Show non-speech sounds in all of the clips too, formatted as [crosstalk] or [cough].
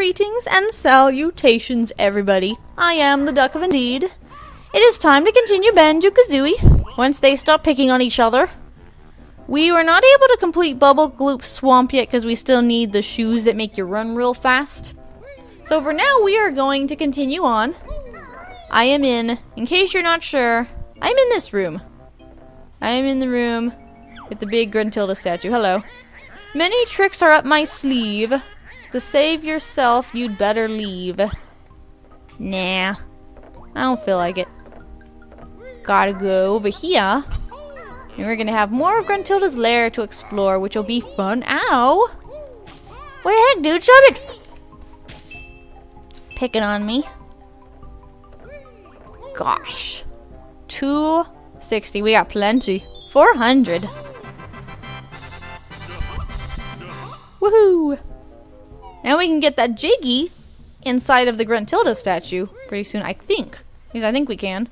Greetings and salutations, everybody. I am the Duck of Indeed. It is time to continue Banjo Kazooie once they stop picking on each other. We were not able to complete Bubble Gloop Swamp yet because we still need the shoes that make you run real fast. So for now, we are going to continue on. I am in, in case you're not sure, I'm in this room. I am in the room with the big Gruntilda statue. Hello. Many tricks are up my sleeve. To save yourself, you'd better leave. Nah. I don't feel like it. Gotta go over here. And we're gonna have more of Gruntilda's lair to explore, which will be fun. Ow! What the heck, dude? Stop it! Picking on me. Gosh. 260. We got plenty. 400. Woohoo! And we can get that Jiggy inside of the Gruntilda statue pretty soon, I think. Because I think we can.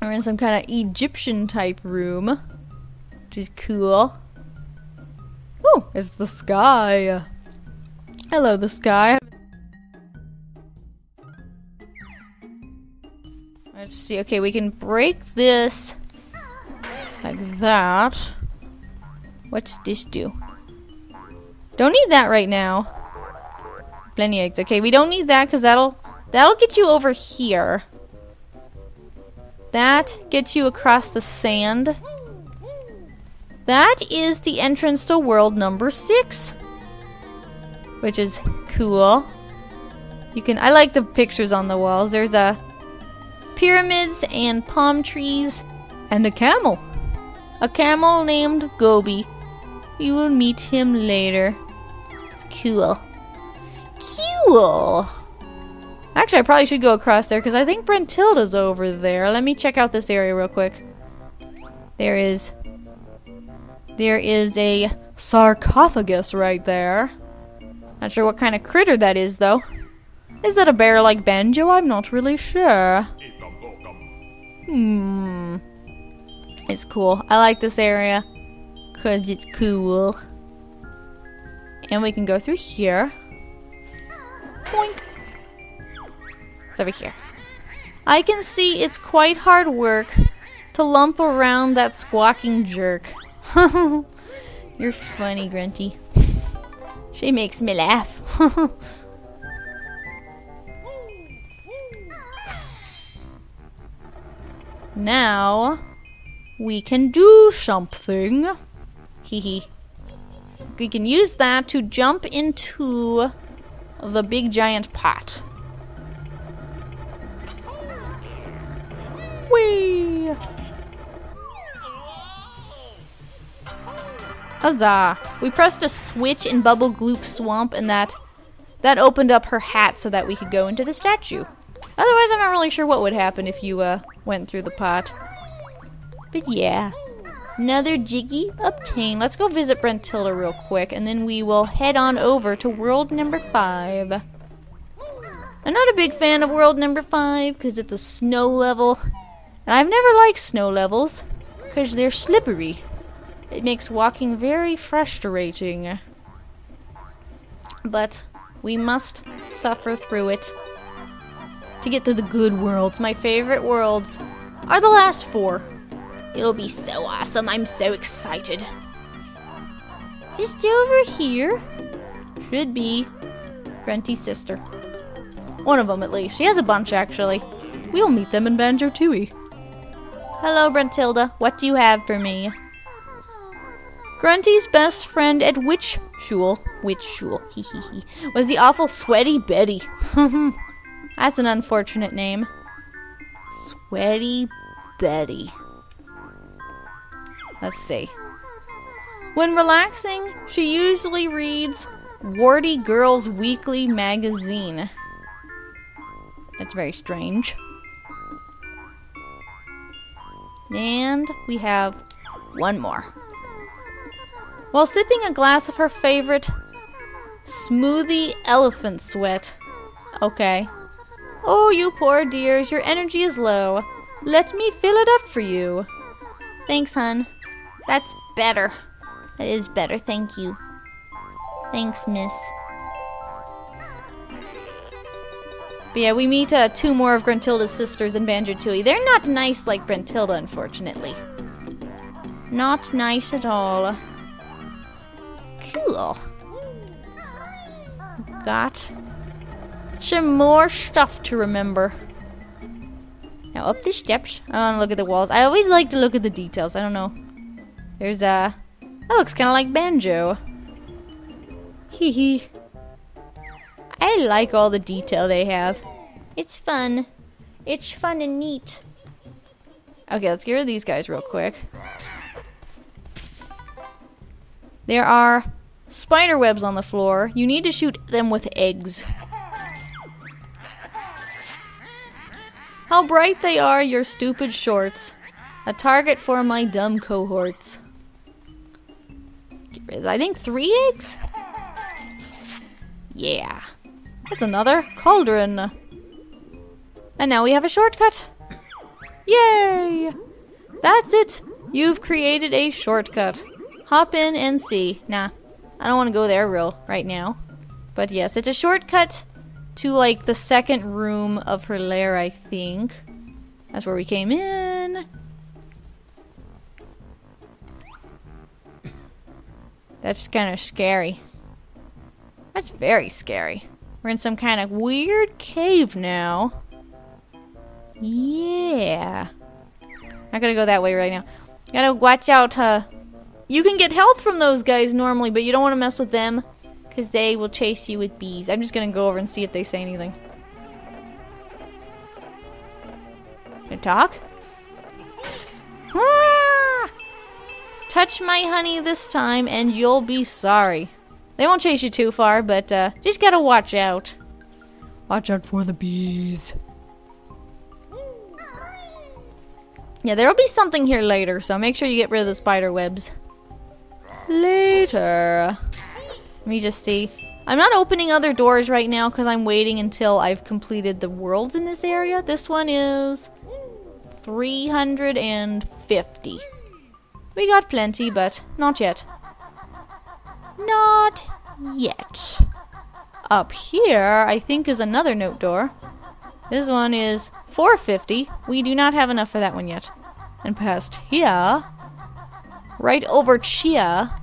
We're in some kind of Egyptian type room. Which is cool. Oh, it's the sky. Hello, the sky. Let's see. Okay, we can break this like that. What's this do? Don't need that right now. Plenty eggs. Okay, we don't need that because that'll that'll get you over here. That gets you across the sand. That is the entrance to world number six. Which is cool. You can I like the pictures on the walls. There's a pyramids and palm trees and a camel. A camel named Gobi. You will meet him later. Cool. Cool. Actually, I probably should go across there because I think Brentilda's over there. Let me check out this area real quick. There is... There is a sarcophagus right there. Not sure what kind of critter that is, though. Is that a bear like Banjo? I'm not really sure. Hmm. It's cool. I like this area because it's cool. And we can go through here. Boink. It's over here. I can see it's quite hard work to lump around that squawking jerk. [laughs] You're funny, Grunty. She makes me laugh. [laughs] now we can do something. Hee hee. We can use that to jump into the big giant pot. Whee! Huzzah! We pressed a switch in Bubble Gloop Swamp and that that opened up her hat so that we could go into the statue. Otherwise, I'm not really sure what would happen if you uh, went through the pot. But yeah. Another Jiggy obtained. Let's go visit Brentilda real quick, and then we will head on over to world number five. I'm not a big fan of world number five because it's a snow level, and I've never liked snow levels because they're slippery. It makes walking very frustrating. But we must suffer through it to get to the good worlds. My favorite worlds are the last four. It'll be so awesome. I'm so excited. Just over here should be Grunty's sister. One of them, at least. She has a bunch, actually. We'll meet them in Banjo Tooie. Hello, Brentilda. What do you have for me? Grunty's best friend at Witch Shul, Witch Shul, [laughs] hee hee hee, was the awful Sweaty Betty. [laughs] That's an unfortunate name. Sweaty Betty. Let's see. When relaxing, she usually reads Warty Girls Weekly magazine. That's very strange. And we have one more. While sipping a glass of her favorite smoothie elephant sweat. Okay. Oh, you poor dears, your energy is low. Let me fill it up for you. Thanks, hun. That's better. That is better, thank you. Thanks, miss. But yeah, we meet uh, two more of Gruntilda's sisters in Banjo-Tooie. They're not nice like Gruntilda, unfortunately. Not nice at all. Cool. Got some more stuff to remember. Now up the steps. I want to look at the walls. I always like to look at the details. I don't know. There's a... That looks kind of like Banjo. Hee hee. I like all the detail they have. It's fun. It's fun and neat. Okay, let's get rid of these guys real quick. There are spider webs on the floor. You need to shoot them with eggs. How bright they are, your stupid shorts. A target for my dumb cohorts. I think three eggs? Yeah. That's another cauldron. And now we have a shortcut. Yay! That's it. You've created a shortcut. Hop in and see. Nah, I don't want to go there real right now. But yes, it's a shortcut to like the second room of her lair, I think. That's where we came in. That's kind of scary. That's very scary. We're in some kind of weird cave now. Yeah. Not gonna go that way right now. Gotta watch out. Uh, you can get health from those guys normally, but you don't want to mess with them because they will chase you with bees. I'm just gonna go over and see if they say anything. They talk? Touch my honey this time and you'll be sorry. They won't chase you too far, but uh, just gotta watch out. Watch out for the bees. Yeah, there'll be something here later, so make sure you get rid of the spider webs. Later. Let me just see. I'm not opening other doors right now because I'm waiting until I've completed the worlds in this area. This one is 350. We got plenty, but not yet. Not yet. Up here, I think, is another note door. This one is 450. We do not have enough for that one yet. And past here, right over Chia,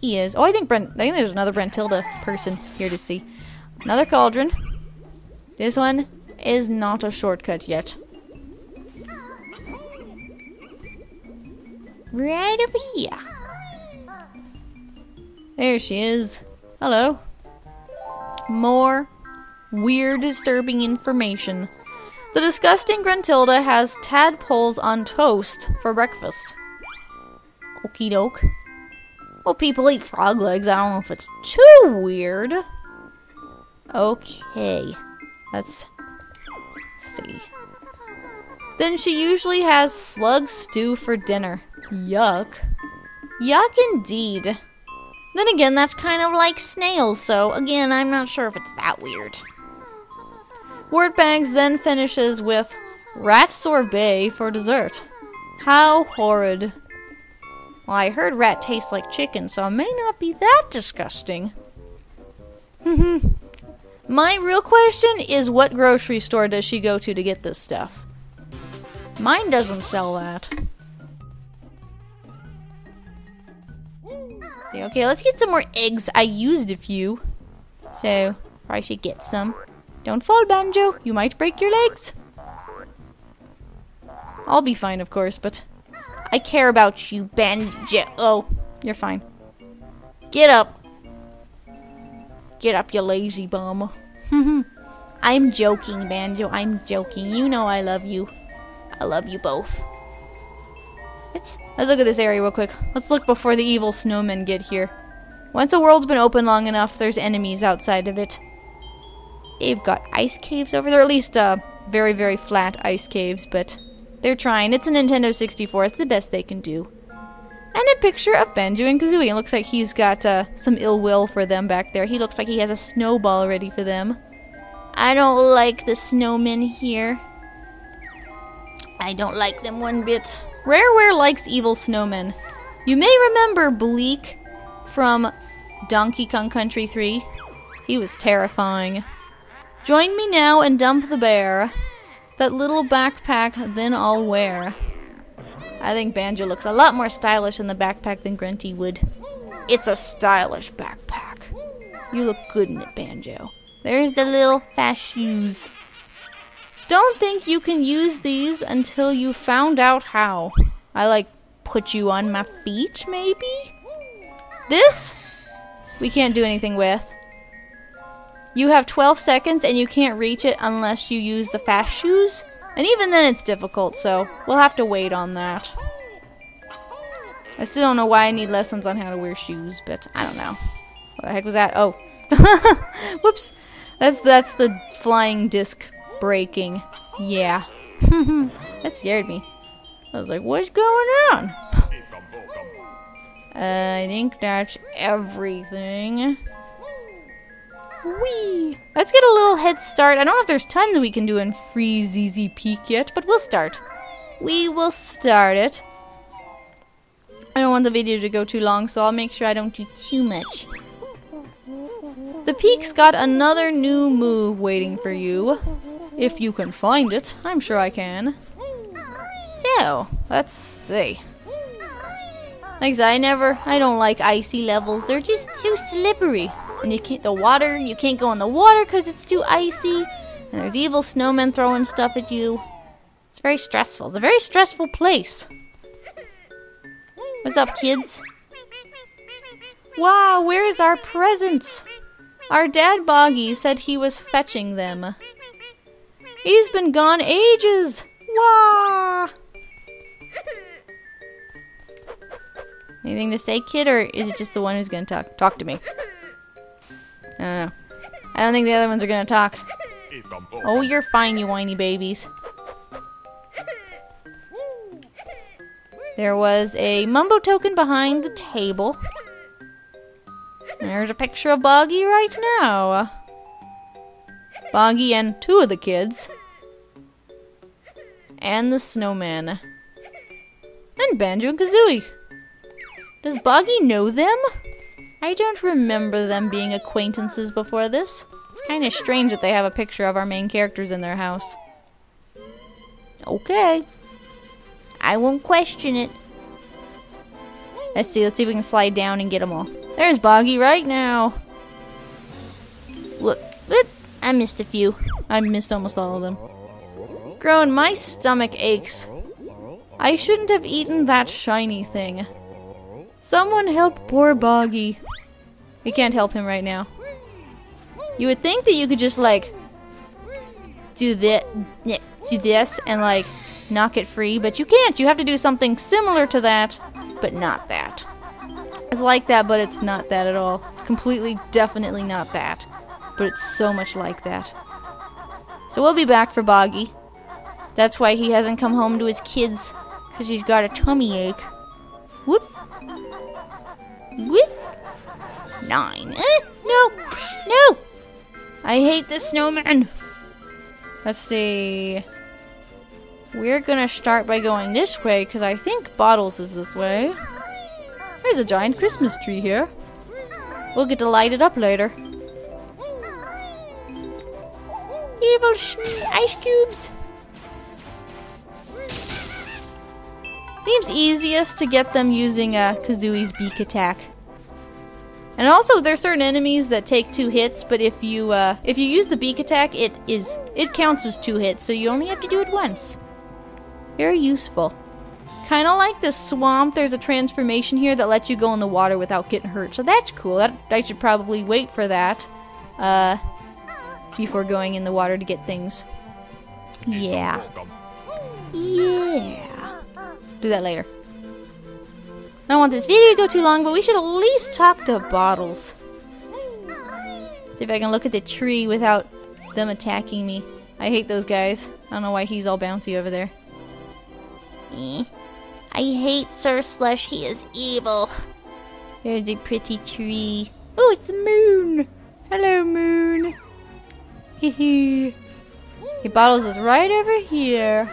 is. Oh, I think Brent. I think there's another Brentilda person here to see. Another cauldron. This one is not a shortcut yet. Right over here. There she is. Hello. More weird, disturbing information. The disgusting Gruntilda has tadpoles on toast for breakfast. Okie doke. Well, people eat frog legs. I don't know if it's too weird. Okay. Let's see. Then she usually has slug stew for dinner. Yuck. Yuck indeed. Then again, that's kind of like snails, so again, I'm not sure if it's that weird. Wartbags then finishes with rat sorbet for dessert. How horrid. Well, I heard rat tastes like chicken, so it may not be that disgusting. [laughs] My real question is what grocery store does she go to to get this stuff? Mine doesn't sell that. See, okay, let's get some more eggs. I used a few. So, I should get some. Don't fall, Banjo. You might break your legs. I'll be fine, of course, but I care about you, Banjo. Oh, you're fine. Get up. Get up, you lazy bum. [laughs] I'm joking, Banjo. I'm joking. You know I love you. I love you both. Let's, let's look at this area real quick. Let's look before the evil snowmen get here. Once a world's been open long enough, there's enemies outside of it. They've got ice caves over there, at least uh, very, very flat ice caves, but they're trying. It's a Nintendo 64. It's the best they can do. And a picture of Banjo and Kazooie. It looks like he's got uh, some ill will for them back there. He looks like he has a snowball ready for them. I don't like the snowmen here. I don't like them one bit. Rareware likes evil snowmen. You may remember Bleak from Donkey Kong Country 3. He was terrifying. Join me now and dump the bear. That little backpack, then I'll wear. I think Banjo looks a lot more stylish in the backpack than Grunty would. It's a stylish backpack. You look good in it, Banjo. There's the little fast shoes. Don't think you can use these until you found out how. I like put you on my feet, maybe? This? We can't do anything with. You have 12 seconds and you can't reach it unless you use the fast shoes. And even then it's difficult, so we'll have to wait on that. I still don't know why I need lessons on how to wear shoes, but I don't know. What the heck was that? Oh. [laughs] Whoops. That's that's the flying disc breaking. Yeah. [laughs] that scared me. I was like, what's going on? Uh, [sighs] I think that's everything. Whee! Let's get a little head start. I don't know if there's tons we can do in Freezeezy Peak yet, but we'll start. We will start it. I don't want the video to go too long, so I'll make sure I don't do too much. The Peak's got another new move waiting for you. If you can find it. I'm sure I can. So, let's see. Like I never, I don't like icy levels. They're just too slippery. And you can't, the water, you can't go in the water because it's too icy. And there's evil snowmen throwing stuff at you. It's very stressful. It's a very stressful place. What's up, kids? Wow, where is our presents? Our dad Boggy said he was fetching them. He's been gone ages. Wow. Anything to say, kid, or is it just the one who's gonna talk? Talk to me. I don't know. I don't think the other ones are gonna talk. Oh, you're fine, you whiny babies. There was a mumbo token behind the table. There's a picture of Boggy right now. Boggy and two of the kids. And the snowman. And Banjo and Kazooie. Does Boggy know them? I don't remember them being acquaintances before this. It's kind of strange that they have a picture of our main characters in their house. Okay. I won't question it. Let's see, let's see if we can slide down and get them all. There's Boggy right now. Whoop, whoop. I missed a few. I missed almost all of them. Growing, my stomach aches. I shouldn't have eaten that shiny thing. Someone help poor Boggy. We can't help him right now. You would think that you could just like do this, do this, and like knock it free, but you can't. You have to do something similar to that, but not that. It's like that, but it's not that at all. It's completely, definitely not that, but it's so much like that. So we'll be back for Boggy. That's why he hasn't come home to his kids, because he's got a tummy ache. Whoop. Whoop. Nine. Eh, no. No. I hate the snowman. Let's see. We're gonna start by going this way, because I think Bottles is this way. There's a giant Christmas tree here. We'll get to light it up later. Evil ice cubes. Seems easiest to get them using uh, Kazooie's beak attack. And also, there's certain enemies that take two hits, but if you uh, if you use the beak attack, it is it counts as two hits, so you only have to do it once. Very useful. Kind of like the swamp, there's a transformation here that lets you go in the water without getting hurt, so that's cool. That I should probably wait for that uh, before going in the water to get things. Yeah. Yeah do that later. I don't want this video to go too long, but we should at least talk to Bottles. See if I can look at the tree without them attacking me. I hate those guys. I don't know why he's all bouncy over there. Eh. I hate Sir Slush. He is evil. There's a pretty tree. Oh, it's the moon. Hello, moon. Hehe. the Bottles is right over here.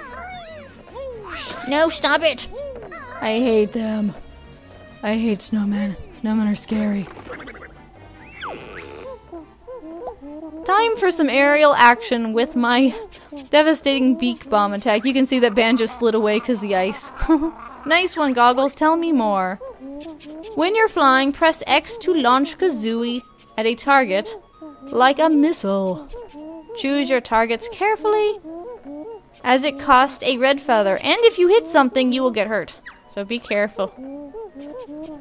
No, stop it! I hate them. I hate snowmen. Snowmen are scary. Time for some aerial action with my devastating beak bomb attack. You can see that Banjo slid away because the ice. [laughs] nice one, Goggles. Tell me more. When you're flying, press X to launch Kazooie at a target like a missile. Choose your targets carefully as it costs a red feather, and if you hit something, you will get hurt. So be careful.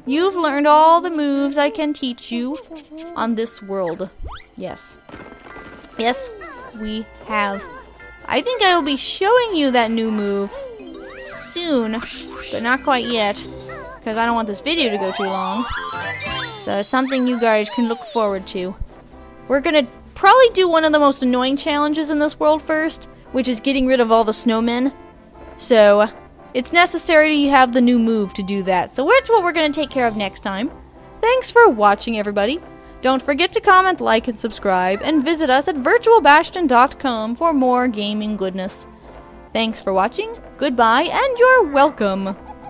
You've learned all the moves I can teach you on this world. Yes. Yes, we have. I think I will be showing you that new move soon, but not quite yet, because I don't want this video to go too long. So it's something you guys can look forward to. We're gonna probably do one of the most annoying challenges in this world first, which is getting rid of all the snowmen. So it's necessary to have the new move to do that. So that's what we're going to take care of next time. Thanks for watching, everybody. Don't forget to comment, like, and subscribe, and visit us at virtualbastion.com for more gaming goodness. Thanks for watching, goodbye, and you're welcome!